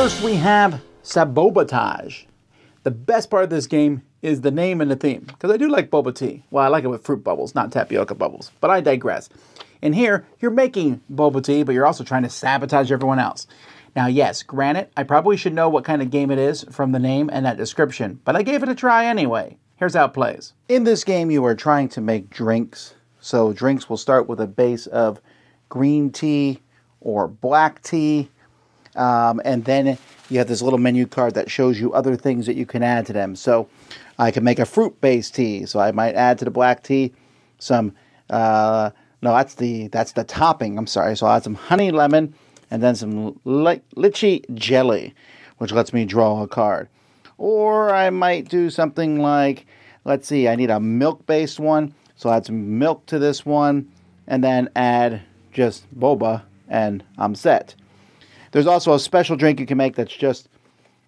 Next we have Sabobatage. The best part of this game is the name and the theme, because I do like boba tea. Well, I like it with fruit bubbles, not tapioca bubbles, but I digress. And here, you're making boba tea, but you're also trying to sabotage everyone else. Now, yes, granted, I probably should know what kind of game it is from the name and that description, but I gave it a try anyway. Here's how it plays. In this game, you are trying to make drinks. So, drinks will start with a base of green tea or black tea, um, and then you have this little menu card that shows you other things that you can add to them. So I can make a fruit-based tea. So I might add to the black tea some. Uh, no, that's the that's the topping. I'm sorry. So I'll add some honey lemon and then some li- lychee jelly, which lets me draw a card. Or I might do something like, let's see, I need a milk-based one. So I'll add some milk to this one, and then add just boba, and I'm set. There's also a special drink you can make that's just,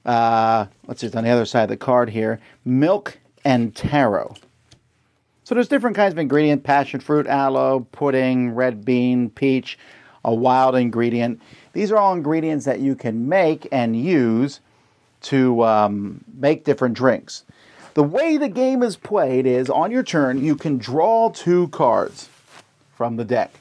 uh, let's see, it's on the other side of the card here milk and taro. So there's different kinds of ingredient passion fruit, aloe, pudding, red bean, peach, a wild ingredient. These are all ingredients that you can make and use to um, make different drinks. The way the game is played is on your turn, you can draw two cards from the deck.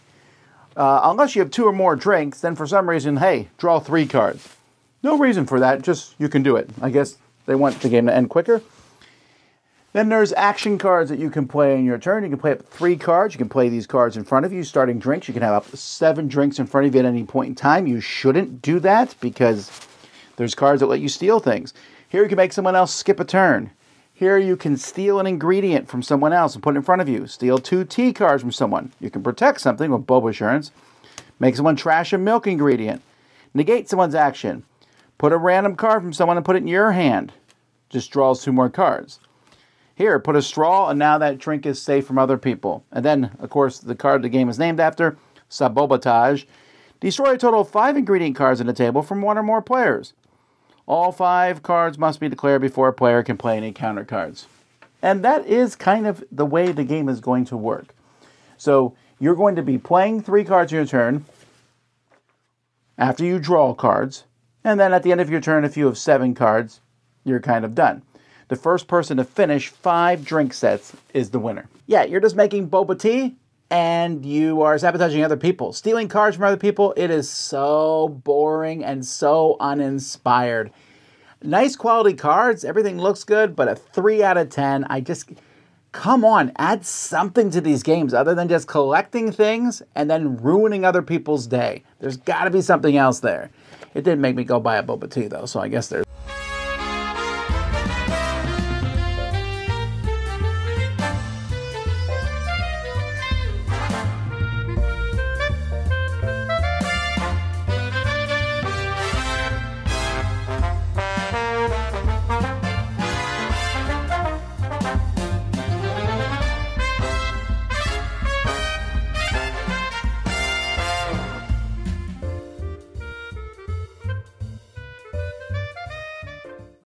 Uh, unless you have two or more drinks, then for some reason, hey, draw three cards. No reason for that, just you can do it. I guess they want the game to end quicker. Then there's action cards that you can play in your turn. You can play up three cards. You can play these cards in front of you, starting drinks. You can have up seven drinks in front of you at any point in time. You shouldn't do that because there's cards that let you steal things. Here you can make someone else skip a turn. Here you can steal an ingredient from someone else and put it in front of you. Steal two tea cards from someone. You can protect something with Boba Assurance. Make someone trash a milk ingredient. Negate someone's action. Put a random card from someone and put it in your hand. Just draws two more cards. Here, put a straw, and now that drink is safe from other people. And then, of course, the card the game is named after, Sabobatage. Destroy a total of five ingredient cards on the table from one or more players. All five cards must be declared before a player can play any counter cards. And that is kind of the way the game is going to work. So you're going to be playing three cards in your turn after you draw cards. And then at the end of your turn, if you have seven cards, you're kind of done. The first person to finish five drink sets is the winner. Yeah, you're just making boba tea and you are sabotaging other people. Stealing cards from other people, it is so boring and so uninspired. Nice quality cards, everything looks good, but a 3 out of 10, I just come on, add something to these games other than just collecting things and then ruining other people's day. There's got to be something else there. It did not make me go buy a boba tea though, so I guess there's